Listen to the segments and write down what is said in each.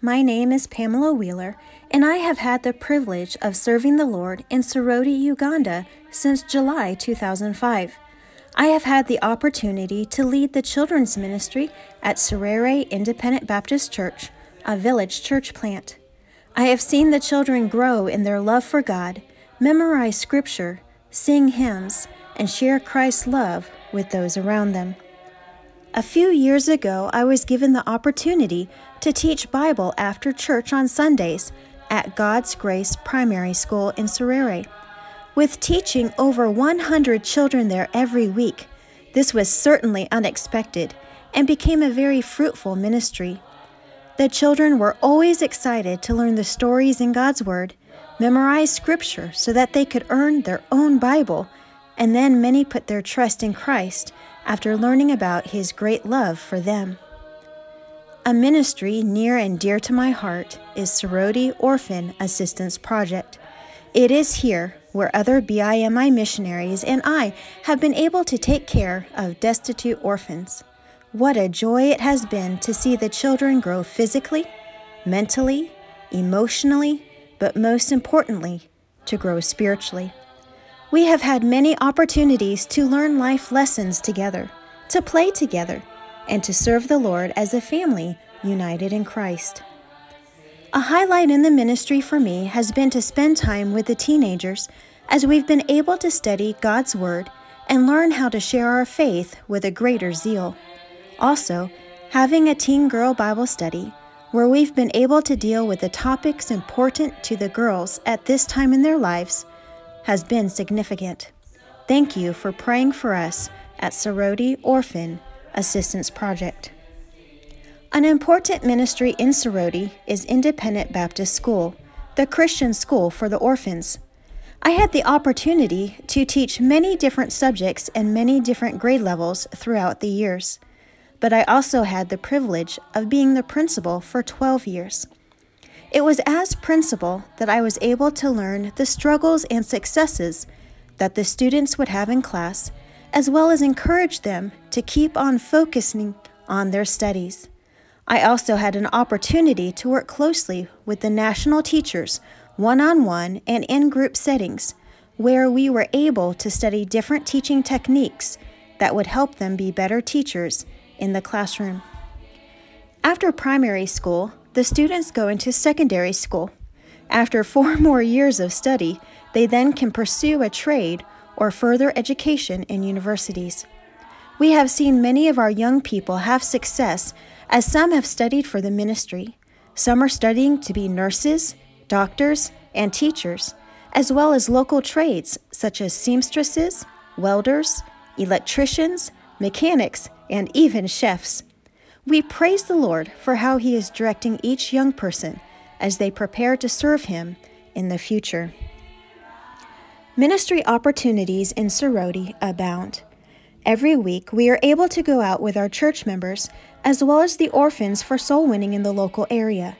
My name is Pamela Wieler, and I have had the privilege of serving the Lord in Soroti, Uganda since July 2005. I have had the opportunity to lead the children's ministry at Serere Independent Baptist Church, a village church plant. I have seen the children grow in their love for God, memorize scripture, sing hymns, and share Christ's love with those around them. A few years ago, I was given the opportunity to teach Bible after church on Sundays at God's Grace Primary School in Serere. With teaching over 100 children there every week, this was certainly unexpected and became a very fruitful ministry. The children were always excited to learn the stories in God's Word, memorize Scripture so that they could earn their own Bible, and then many put their trust in Christ after learning about His great love for them. A ministry near and dear to my heart is Soroti Orphan Assistance Project. It is here where other BIMI missionaries and I have been able to take care of destitute orphans. What a joy it has been to see the children grow physically, mentally, emotionally, but most importantly, to grow spiritually. We have had many opportunities to learn life lessons together, to play together, and to serve the Lord as a family united in Christ. A highlight in the ministry for me has been to spend time with the teenagers as we've been able to study God's Word and learn how to share our faith with a greater zeal. Also, having a teen girl Bible study where we've been able to deal with the topics important to the girls at this time in their lives has been significant. Thank you for praying for us at Soroti Orphan Assistance Project. An important ministry in Soroti is Independent Baptist School, the Christian school for the orphans. I had the opportunity to teach many different subjects and many different grade levels throughout the years, but I also had the privilege of being the principal for 12 years. It was as principal that I was able to learn the struggles and successes that the students would have in class, as well as encourage them to keep on focusing on their studies. I also had an opportunity to work closely with the national teachers, one on one and in group settings, where we were able to study different teaching techniques that would help them be better teachers in the classroom. After primary school, the students go into secondary school. After four more years of study, they then can pursue a trade or further education in universities. We have seen many of our young people have success as some have studied for the ministry. Some are studying to be nurses, doctors, and teachers, as well as local trades such as seamstresses, welders, electricians, mechanics, and even chefs. We praise the Lord for how He is directing each young person as they prepare to serve Him in the future. Ministry opportunities in Soroti abound. Every week, we are able to go out with our church members as well as the orphans for soul winning in the local area.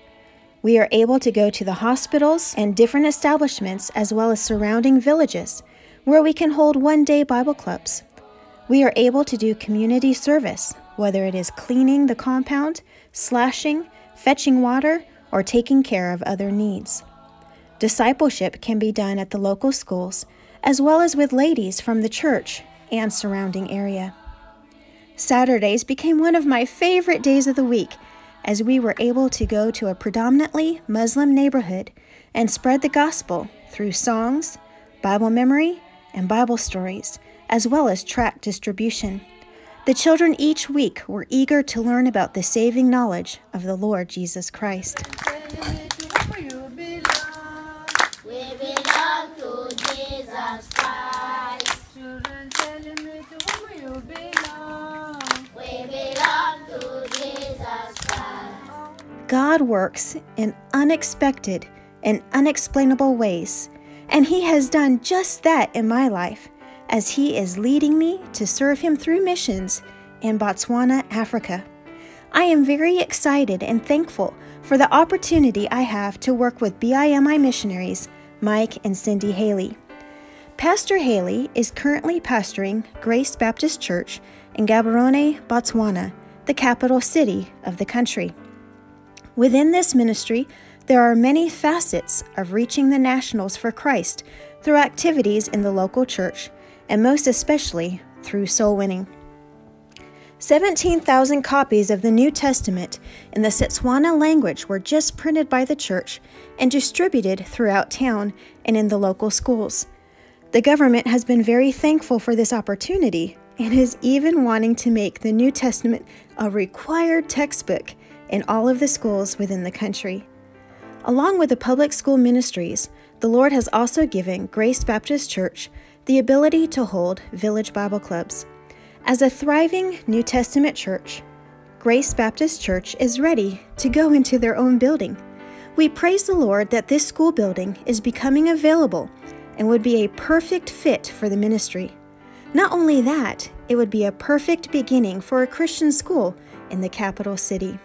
We are able to go to the hospitals and different establishments as well as surrounding villages where we can hold one day Bible clubs. We are able to do community service, whether it is cleaning the compound, slashing, fetching water, or taking care of other needs. Discipleship can be done at the local schools, as well as with ladies from the church and surrounding area. Saturdays became one of my favorite days of the week as we were able to go to a predominantly Muslim neighborhood and spread the gospel through songs, Bible memory, and Bible stories, as well as tract distribution. The children each week were eager to learn about the saving knowledge of the Lord Jesus Christ. God works in unexpected and unexplainable ways, and He has done just that in my life as He is leading me to serve Him through missions in Botswana, Africa. I am very excited and thankful for the opportunity I have to work with BIMI missionaries, Mike and Cindy Haley. Pastor Haley is currently pastoring Grace Baptist Church in Gaborone, Botswana, the capital city of the country. Within this ministry, there are many facets of reaching the nationals for Christ through activities in the local church, and most especially through soul winning. 17,000 copies of the New Testament in the Setswana language were just printed by the church and distributed throughout town and in the local schools. The government has been very thankful for this opportunity and is even wanting to make the New Testament a required textbook in all of the schools within the country. Along with the public school ministries, the Lord has also given Grace Baptist Church the ability to hold village Bible clubs. As a thriving New Testament church, Grace Baptist Church is ready to go into their own building. We praise the Lord that this school building is becoming available and would be a perfect fit for the ministry. Not only that, it would be a perfect beginning for a Christian school in the capital city.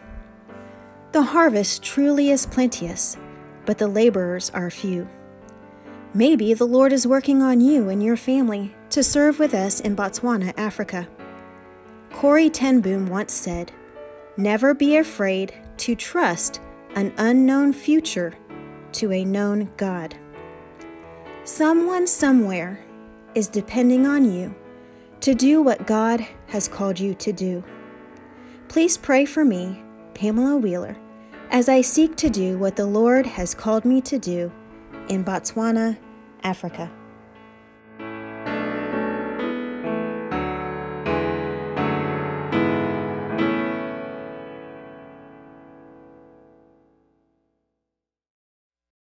The harvest truly is plenteous, but the laborers are few. Maybe the Lord is working on you and your family to serve with us in Botswana, Africa. Corrie ten Boom once said, Never be afraid to trust an unknown future to a known God. Someone somewhere is depending on you to do what God has called you to do. Please pray for me, Pamela Wieler, as I seek to do what the Lord has called me to do in Botswana, Africa.